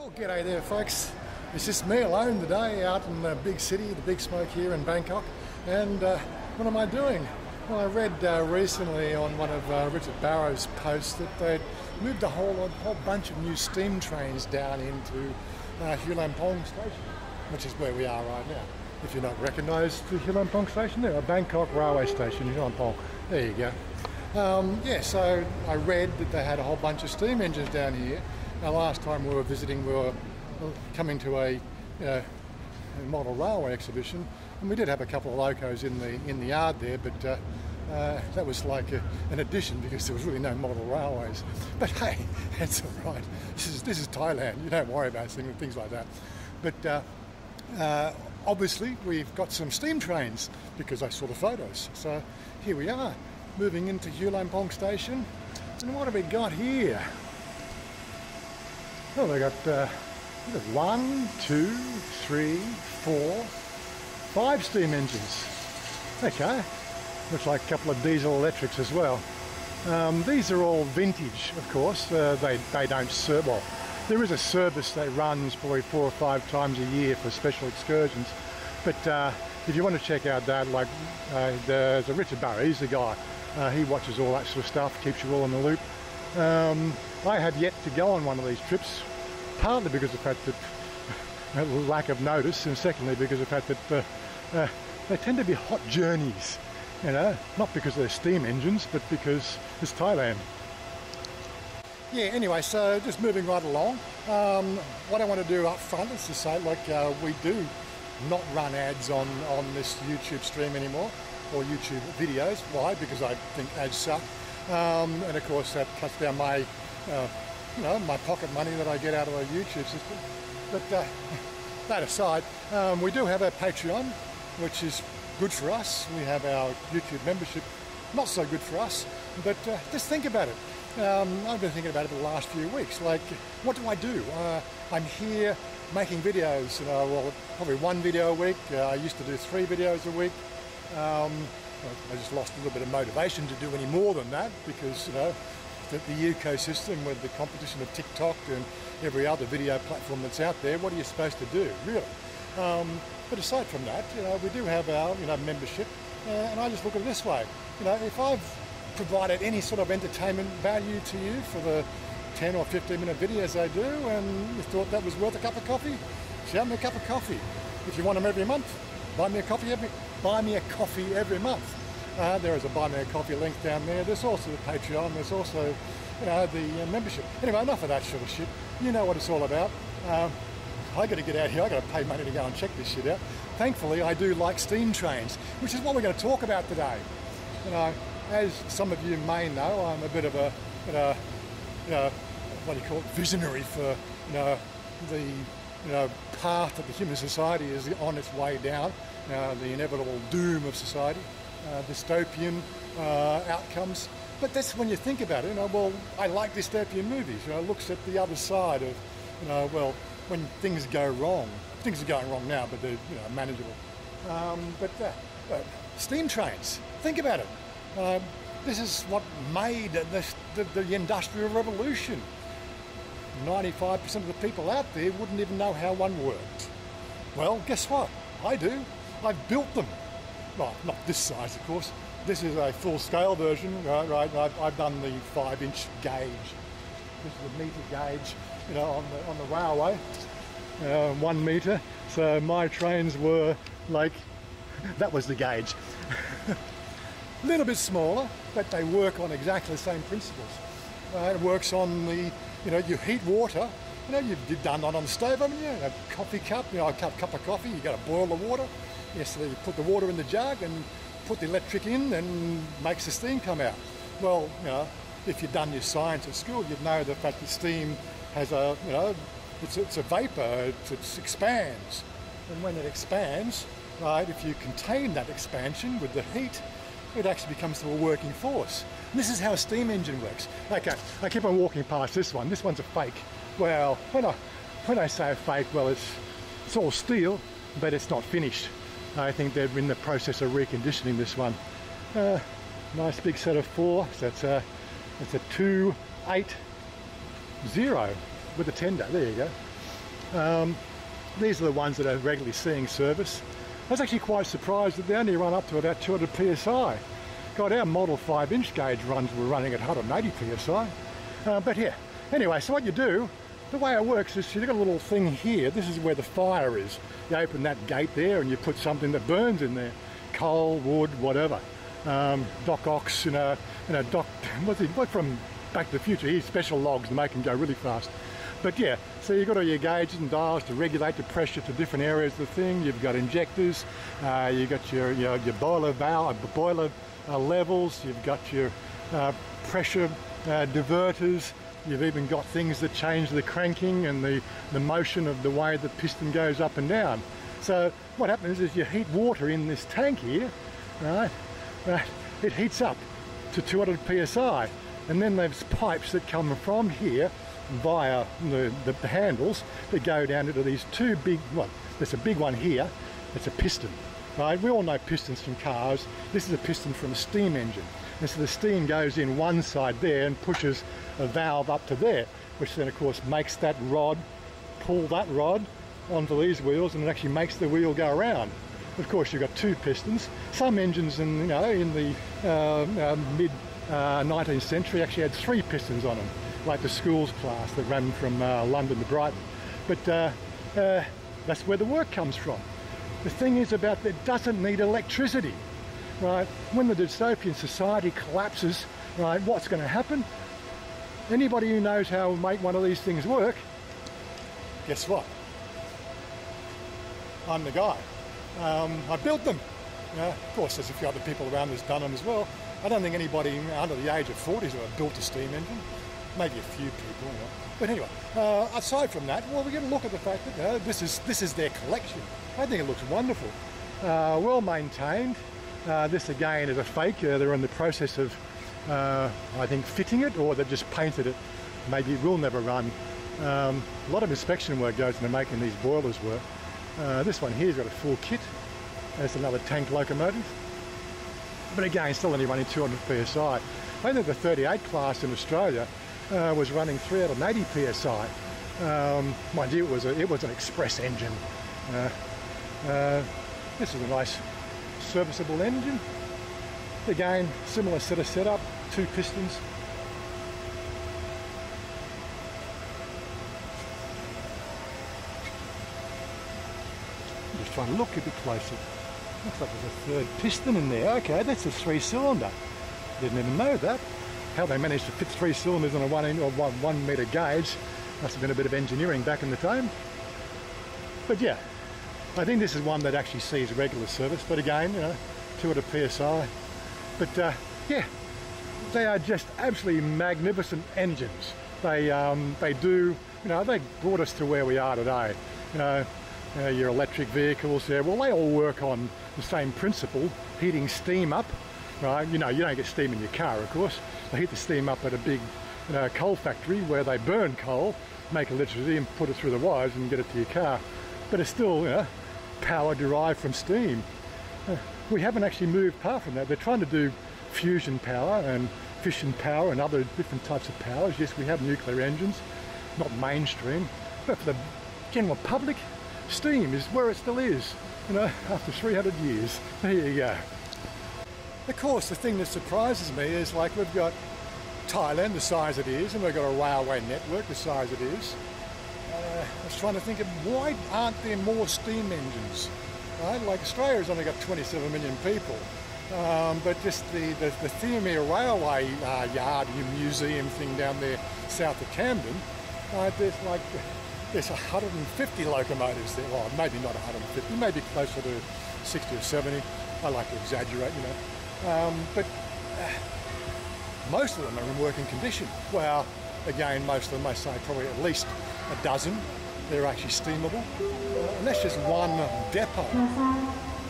Well, g'day there, folks. It's just me alone today out in the big city, the big smoke here in Bangkok. And uh, what am I doing? Well, I read uh, recently on one of uh, Richard Barrow's posts that they'd moved a whole, a whole bunch of new steam trains down into uh, Hua Lampong station, which is where we are right now. If you're not recognised, the Hua Lampong station, there, a Bangkok railway station, Hua Lampong. There you go. Um, yeah, so I read that they had a whole bunch of steam engines down here. Now, last time we were visiting, we were coming to a, know, a model railway exhibition, and we did have a couple of locos in the in the yard there, but uh, uh, that was like a, an addition because there was really no model railways. But hey, that's all right. This is this is Thailand. You don't worry about things things like that. But uh, uh, obviously, we've got some steam trains because I saw the photos. So here we are, moving into Hua Lampong station. And what have we got here? Well, they got uh, one, two, three, four, five steam engines. Okay, looks like a couple of diesel electrics as well. Um, these are all vintage, of course. Uh, they they don't serve well. There is a service that runs probably four or five times a year for special excursions. But uh, if you want to check out that, like uh, there's a Richard Barrow, he's the guy. Uh, he watches all that sort of stuff, keeps you all in the loop. Um, I have yet to go on one of these trips, partly because of the fact that lack of notice, and secondly because of the fact that uh, uh, they tend to be hot journeys. You know, not because they're steam engines, but because it's Thailand. Yeah. Anyway, so just moving right along. Um, what I want to do up front is to say, like, uh, we do not run ads on on this YouTube stream anymore or YouTube videos. Why? Because I think ads suck. Um, and of course that cuts down my, uh, you know, my pocket money that I get out of a YouTube system. But uh, that aside, um, we do have a Patreon, which is good for us. We have our YouTube membership, not so good for us. But uh, just think about it. Um, I've been thinking about it for the last few weeks. Like, what do I do? Uh, I'm here making videos. You know, well, probably one video a week. Uh, I used to do three videos a week. Um, I just lost a little bit of motivation to do any more than that because you know the, the, ecosystem with the competition of TikTok and every other video platform that's out there. What are you supposed to do, really? Um, but aside from that, you know, we do have our you know membership, uh, and I just look at it this way. You know, if I've provided any sort of entertainment value to you for the 10 or 15 minute videos I do, and you thought that was worth a cup of coffee, shout me a cup of coffee. If you want them every month, buy me a coffee every buy me a coffee every month. Uh, there is a buy me a coffee link down there. There's also the Patreon. There's also you know, the uh, membership. Anyway, enough of that sort of shit. You know what it's all about. Um, I got to get out here. I got to pay money to go and check this shit out. Thankfully, I do like steam trains, which is what we're going to talk about today. You know, as some of you may know, I'm a bit of a, you know, you know what do you call it, visionary for you know the you know path that the human society is on its way down uh, the inevitable doom of society, uh, dystopian uh, outcomes. But that's when you think about it, you know, well, I like dystopian movies, you know, it looks at the other side of, you know, well, when things go wrong. Things are going wrong now, but they're, you know, manageable. Um, but, uh, steam trains, think about it. Um, this is what made the, the, the Industrial Revolution. 95% of the people out there wouldn't even know how one worked. Well, guess what? I do. I've built them. Well, not this size, of course. This is a full-scale version, right? right. I've, I've done the five-inch gauge. This is a meter gauge, you know, on the on the railway, uh, one meter. So my trains were like, that was the gauge. a little bit smaller, but they work on exactly the same principles. Uh, it works on the, you know, you heat water. You know, you've done that on the stove, haven't you? A coffee cup, you know, a cup, cup of coffee, you've got to boil the water. Yes, you put the water in the jug and put the electric in and makes the steam come out. Well, you know, if you've done your science at school, you'd know the fact that steam has a, you know, it's, it's a vapor, it, expands. And when it expands, right, if you contain that expansion with the heat, it actually becomes a working force. And this is how a steam engine works. Okay, I keep on walking past this one. This one's a fake. Well, when I, when I say a fake, well, it's, it's all steel, but it's not finished. I think they're in the process of reconditioning this one. Uh, nice big set of four. So that's a, that's a two eight zero with a tender. There you go. Um, these are the ones that are regularly seeing service. I was actually quite surprised that they only run up to about 200 psi. God, our Model 5 inch gauge runs were running at 180 psi. Uh, but yeah, anyway, so what you do, the way it works is you've got a little thing here. This is where the fire is. You open that gate there and you put something that burns in there. Coal, wood, whatever. Um, Doc Ox, you know, you know, Doc, what's he, what from Back to the Future? He's special logs to make them go really fast. But yeah, so you've got all your gauges and dials to regulate the pressure to different areas of the thing. You've got injectors, uh, you've got your, your, your boiler valve, uh, boiler uh, levels, you've got your uh, pressure uh, diverters, you've even got things that change the cranking and the, the motion of the way the piston goes up and down. So what happens is you heat water in this tank here, right? right it heats up to 200 psi and then there's pipes that come from here via the, the, the, handles that go down into these two big, well, there's a big one here, it's a piston, right? We all know pistons from cars. This is a piston from a steam engine. And so the steam goes in one side there and pushes a valve up to there, which then of course makes that rod, pull that rod onto these wheels and it actually makes the wheel go around. Of course you've got two pistons. Some engines in, you know, in the uh, uh, mid uh, 19th century actually had three pistons on them like the schools class that ran from uh, London to Brighton. But uh, uh, that's where the work comes from. The thing is about that it doesn't need electricity, right? When the dystopian society collapses, right, what's going to happen? Anybody who knows how to make one of these things work, guess what? I'm the guy. Um, I built them. Yeah, of course, there's a few other people around who's done them as well. I don't think anybody under the age of 40 has ever built a steam engine maybe a few people. You know. But anyway, uh, aside from that, well, we're going to look at the fact that uh, this is this is their collection. I think it looks wonderful, uh, well maintained. Uh, this again is a fake. Uh, they're in the process of, uh, I think, fitting it, or they've just painted it. Maybe it will never run. Um, a lot of inspection work goes into making these boilers work. this one here's got a full kit. There's another tank locomotive. But again, still only running 200 psi. I think the 38 class in Australia uh, was running 380 psi. Um, mind you, it was, a, it was an express engine. Uh, uh, this is a nice serviceable engine. Again, similar set of setup, two pistons. Just trying to look a bit closer. Looks like there's a third piston in there. Okay, that's a three cylinder. Didn't even know that how they managed to fit three cylinders on a one, or one, one metre gauge must have been a bit of engineering back in the time. But yeah, I think this is one that actually sees regular service, but again, you know, 200 PSI. But uh, yeah, they are just absolutely magnificent engines. They, um, they do, you know, they brought us to where we are today. You know, your electric vehicles there, well, they all work on the same principle, heating steam up, right? You know, you don't get steam in your car, of course. They heat the steam up at a big you know, coal factory where they burn coal, make electricity and put it through the wires and get it to your car. But it's still you know, power derived from steam. Uh, we haven't actually moved far from that. They're trying to do fusion power and fission power and other different types of powers. Yes, we have nuclear engines, not mainstream, but for the general public, steam is where it still is, you know, after 300 years. There you go. Of course, the thing that surprises me is like we've got Thailand the size it is, and we've got a railway network the size it is. Was trying to think of why aren't there more steam engines? Right? Like Australia's only got 27 million people, um, but just the the, the Thirlmere Railway uh, yard, museum thing down there south of Camden, uh, there's like there's 150 locomotives there. Well, maybe not 150, maybe closer to 60 or 70. I like to exaggerate, you know. Um, but uh, most of them are in working condition. Well, again, most of them, I say probably at least a dozen, they're actually steamable. And that's just one depot.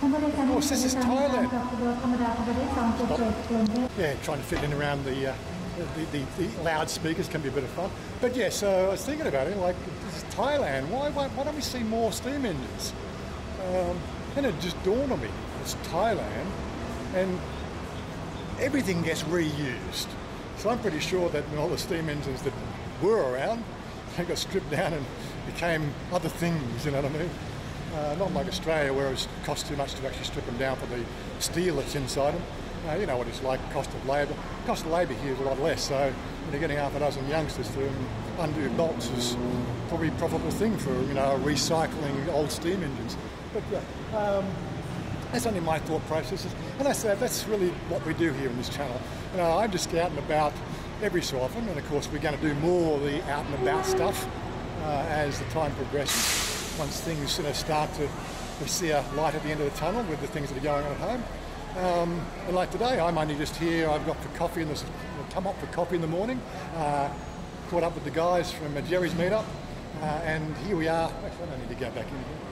Of course, this is Thailand. Stop. Yeah, trying to fit in around the, uh, the, the, the, loudspeakers can be a bit of fun. But yeah, so I was thinking about it, like, this is Thailand. Why, why, why don't we see more steam engines? Um, and it just dawned on me, it's Thailand. And everything gets reused. So I'm pretty sure that all the steam engines that were around they got stripped down and became other things, you know what I mean? Uh, not like Australia where it costs too much to actually strip them down for the steel that's inside them. Uh, you know what it's like, cost of labour. Cost of labour here is a lot less, so when you're getting half a dozen youngsters to undo bolts is probably a profitable thing for, you know, recycling old steam engines. But um, that's only my thought processes. And that's, that's really what we do here in this channel. You know, I just out and about every so often, and of course we're going to do more of the out and about stuff uh, as the time progresses. Once things you know, start to, we see a light at the end of the tunnel with the things that are going on at home. Um, and like today, I'm only just here. I've got for coffee in the, come up for coffee in the morning. Uh, caught up with the guys from Jerry's meetup, uh, and here we are. Actually, I don't need to go back in here.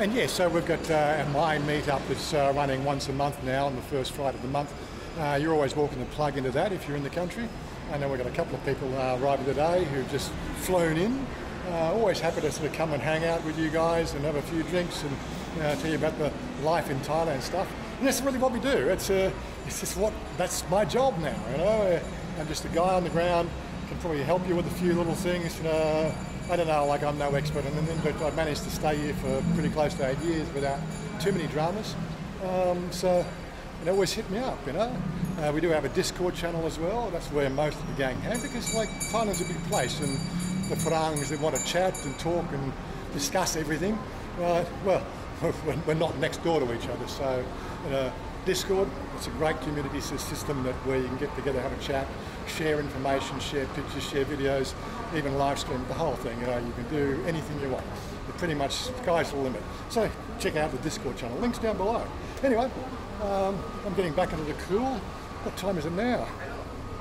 And yes, so we've got uh, mine meetup that's uh, running once a month now on the first Friday of the month. Uh, you're always welcome to plug into that if you're in the country. I know we've got a couple of people uh, arriving today who've just flown in. Uh, always happy to sort of come and hang out with you guys and have a few drinks and uh, tell you about the life in Thailand stuff. And that's really what we do. It's, uh, it's just what, that's my job now, you know. I'm just a guy on the ground, can probably help you with a few little things, you know, I don't know, like I'm no expert in them, but I've managed to stay here for pretty close to eight years without too many dramas. Um, so it always hit me up, you know. Uh, we do have a Discord channel as well. That's where most of the gang hang because like Thailand's a big place and the Farangs that want to chat and talk and discuss everything. Uh, well, we're not next door to each other, so you know, Discord, it's a great community system that where you can get together, have a chat, share information, share pictures, share videos, even live stream the whole thing. You know, you can do anything you want. You're pretty much sky's the limit. So check out the Discord channel. Links down below. Anyway, um, I'm getting back into the cool. What time is it now?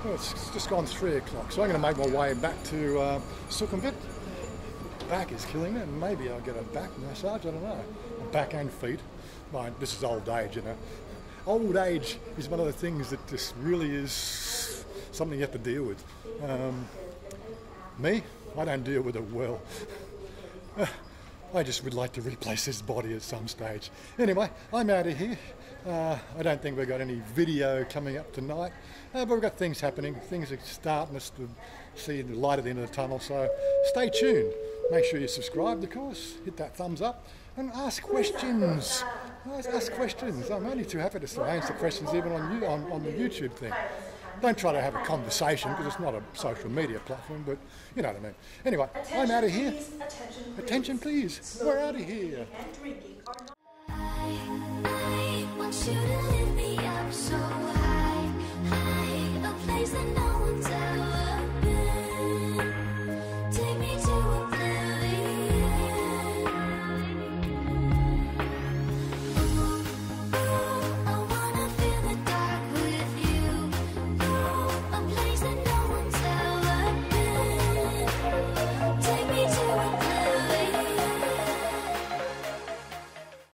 Well, it's just gone three o'clock. So I'm going to make my way back to uh, Sukhumvit. Back is killing me. And maybe I'll get a back massage. I don't know. Back and feet. Mind, this is old age, you know. Old age is one of the things that just really is something you have to deal with. Um, me, I don't deal with it well. I just would like to replace this body at some stage. Anyway, I'm out of here. Uh, I don't think we've got any video coming up tonight, uh, but we've got things happening. Things are starting us to see the light at the end of the tunnel, so stay tuned. Make sure you subscribe, of course, hit that thumbs up, and ask questions. Ask questions. I'm only too happy to answer questions even on, you, on, on the YouTube thing. Don't try to have a conversation because it's not a social media platform, but you know what I mean. Anyway, attention, I'm out of here. Please, attention, please. Attention, please. We're out of here. I, I